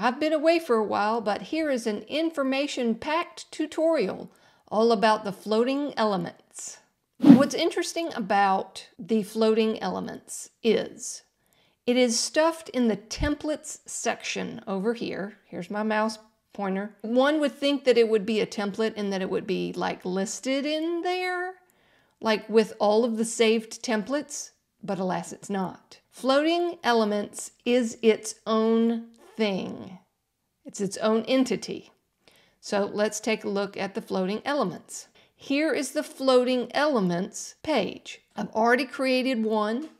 I've been away for a while, but here is an information-packed tutorial all about the floating elements. What's interesting about the floating elements is it is stuffed in the templates section over here. Here's my mouse pointer. One would think that it would be a template and that it would be like listed in there, like with all of the saved templates, but alas, it's not. Floating elements is its own thing. It's its own entity. So let's take a look at the floating elements. Here is the floating elements page. I've already created one,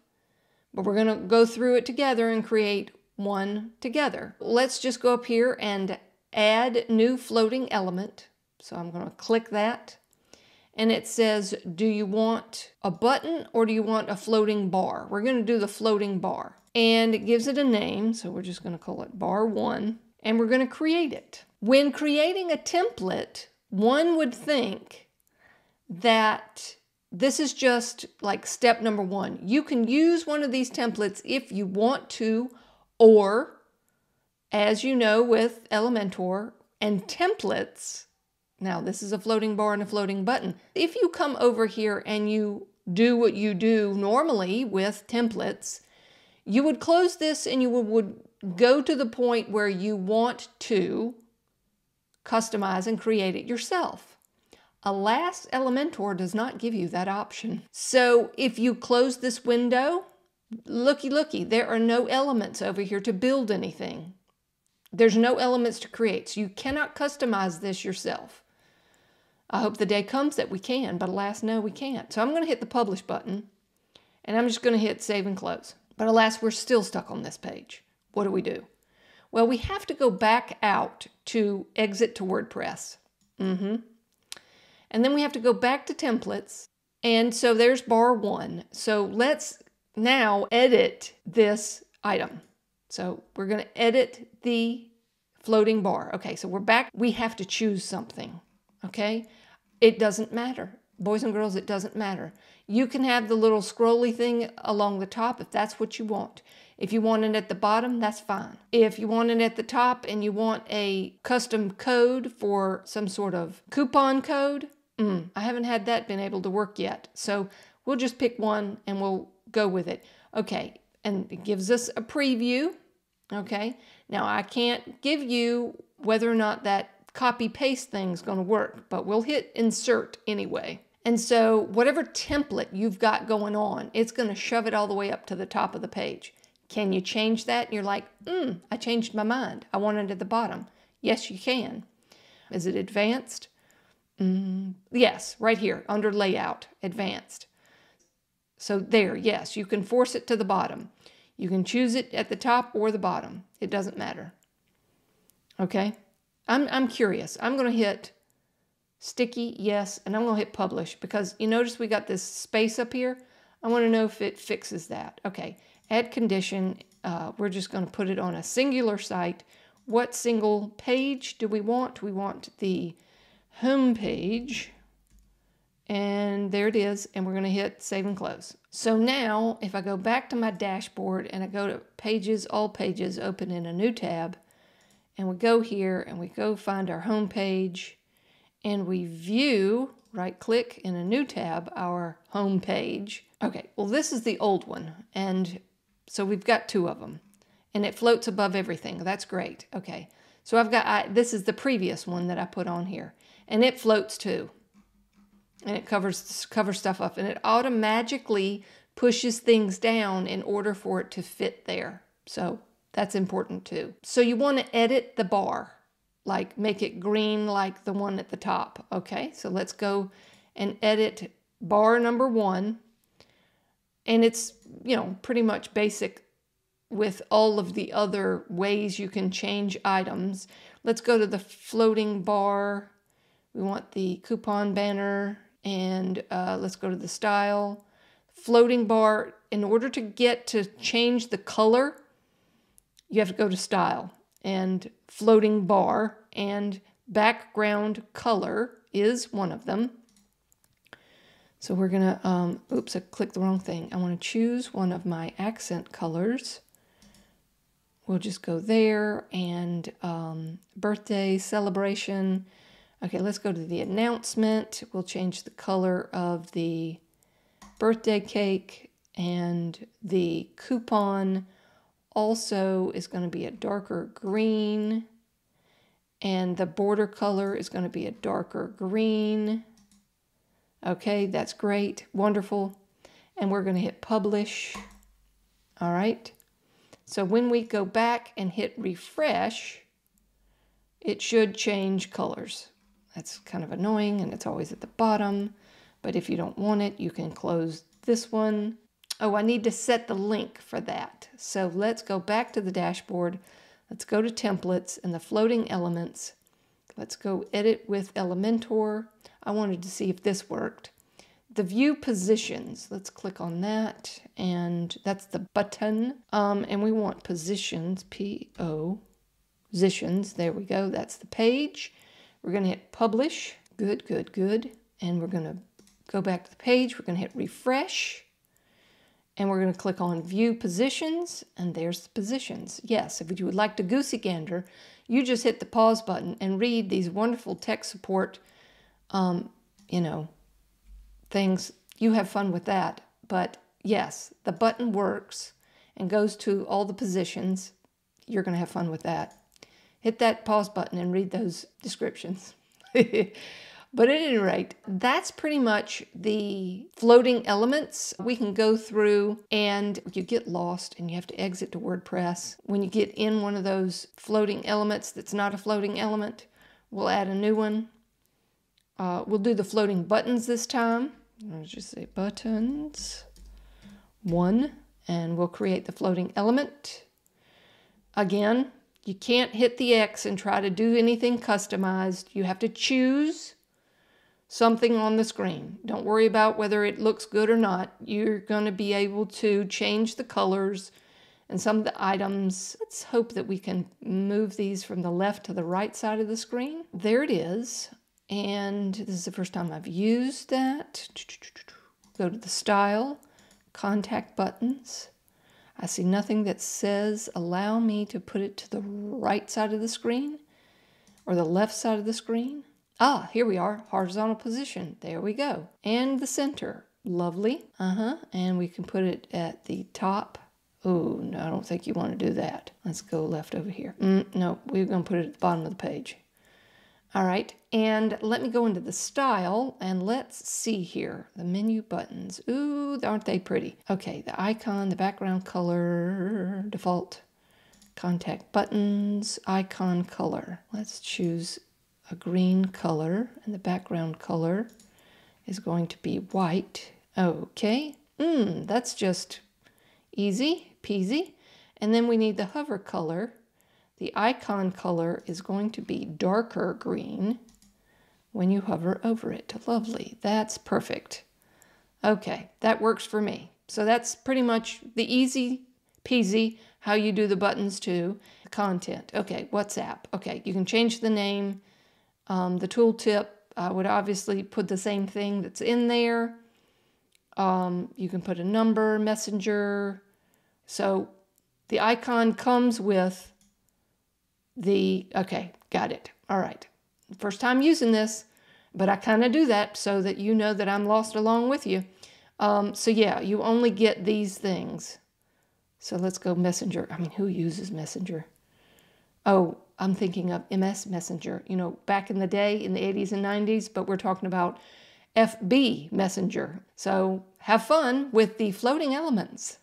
but we're going to go through it together and create one together. Let's just go up here and add new floating element. So I'm going to click that. And it says, do you want a button or do you want a floating bar? We're going to do the floating bar. And it gives it a name. So we're just going to call it bar one. And we're going to create it. When creating a template, one would think that this is just like step number one. You can use one of these templates if you want to, or as you know with Elementor and templates, now this is a floating bar and a floating button. If you come over here and you do what you do normally with templates, you would close this and you would go to the point where you want to customize and create it yourself. Alas, Elementor does not give you that option. So if you close this window, looky looky, there are no elements over here to build anything. There's no elements to create, so you cannot customize this yourself. I hope the day comes that we can, but alas, no, we can't. So I'm going to hit the Publish button, and I'm just going to hit Save and Close. But alas, we're still stuck on this page. What do we do? Well, we have to go back out to Exit to WordPress. Mm-hmm. And then we have to go back to Templates. And so there's bar one. So let's now edit this item. So we're going to edit the floating bar. Okay, so we're back. We have to choose something. Okay, it doesn't matter. Boys and girls, it doesn't matter. You can have the little scrolly thing along the top if that's what you want. If you want it at the bottom, that's fine. If you want it at the top and you want a custom code for some sort of coupon code, mm, I haven't had that been able to work yet. So we'll just pick one and we'll go with it. Okay, and it gives us a preview. Okay, now I can't give you whether or not that copy paste thing's going to work, but we'll hit insert anyway. And so whatever template you've got going on, it's going to shove it all the way up to the top of the page. Can you change that? And you're like, hmm, I changed my mind. I want it at the bottom. Yes, you can. Is it advanced? Mm, yes, right here under layout, advanced. So there, yes, you can force it to the bottom. You can choose it at the top or the bottom. It doesn't matter. Okay? I'm, I'm curious. I'm going to hit sticky, yes, and I'm going to hit publish because you notice we got this space up here. I want to know if it fixes that. Okay, add condition. Uh, we're just going to put it on a singular site. What single page do we want? We want the home page. And there it is. And we're going to hit save and close. So now if I go back to my dashboard and I go to pages, all pages, open in a new tab, and we go here and we go find our home page and we view, right click in a new tab, our home page. Okay, well this is the old one. And so we've got two of them and it floats above everything. That's great. Okay, so I've got, I, this is the previous one that I put on here and it floats too and it covers covers stuff up and it automatically pushes things down in order for it to fit there. So that's important too. So you want to edit the bar, like make it green like the one at the top. Okay, so let's go and edit bar number one. And it's, you know, pretty much basic with all of the other ways you can change items. Let's go to the floating bar. We want the coupon banner and uh, let's go to the style. Floating bar, in order to get to change the color, you have to go to style and floating bar and background color is one of them. So we're gonna, um, oops, I clicked the wrong thing. I wanna choose one of my accent colors, we'll just go there and um, birthday celebration. Okay, let's go to the announcement. We'll change the color of the birthday cake and the coupon also is going to be a darker green and the border color is going to be a darker green. Okay, that's great, wonderful. And we're going to hit publish. All right. So when we go back and hit refresh, it should change colors. That's kind of annoying and it's always at the bottom. But if you don't want it, you can close this one. Oh, I need to set the link for that. So let's go back to the dashboard. Let's go to templates and the floating elements. Let's go edit with Elementor. I wanted to see if this worked. The view positions, let's click on that. And that's the button. Um, and we want positions, P-O, positions. There we go. That's the page. We're going to hit publish. Good, good, good. And we're going to go back to the page. We're going to hit refresh. And we're going to click on View Positions, and there's the positions. Yes, if you would like to goosey gander, you just hit the pause button and read these wonderful tech support, um, you know, things. You have fun with that. But yes, the button works and goes to all the positions. You're going to have fun with that. Hit that pause button and read those descriptions. But at any rate, that's pretty much the floating elements. We can go through and you get lost and you have to exit to WordPress. When you get in one of those floating elements that's not a floating element, we'll add a new one. Uh, we'll do the floating buttons this time. Let's just say buttons, one, and we'll create the floating element. Again, you can't hit the X and try to do anything customized. You have to choose something on the screen. Don't worry about whether it looks good or not. You're going to be able to change the colors and some of the items. Let's hope that we can move these from the left to the right side of the screen. There it is. And this is the first time I've used that. Go to the style, contact buttons. I see nothing that says allow me to put it to the right side of the screen or the left side of the screen. Ah, here we are, horizontal position. There we go. And the center. Lovely. Uh-huh. And we can put it at the top. Oh, no, I don't think you want to do that. Let's go left over here. Mm, no, we're going to put it at the bottom of the page. All right, and let me go into the style and let's see here. The menu buttons. Ooh, aren't they pretty? Okay, the icon, the background color, default, contact buttons, icon color. Let's choose a green color and the background color is going to be white. Okay, mm, that's just easy peasy. And then we need the hover color. The icon color is going to be darker green when you hover over it. Lovely, that's perfect. Okay, that works for me. So that's pretty much the easy peasy how you do the buttons to content. Okay, WhatsApp. Okay, you can change the name um, the tooltip, I would obviously put the same thing that's in there. Um, you can put a number, messenger. So the icon comes with the, okay, got it. All right. First time using this, but I kind of do that so that you know that I'm lost along with you. Um, so yeah, you only get these things. So let's go Messenger. I mean, who uses Messenger? Oh, I'm thinking of MS Messenger, you know, back in the day in the 80s and 90s, but we're talking about FB Messenger. So have fun with the floating elements.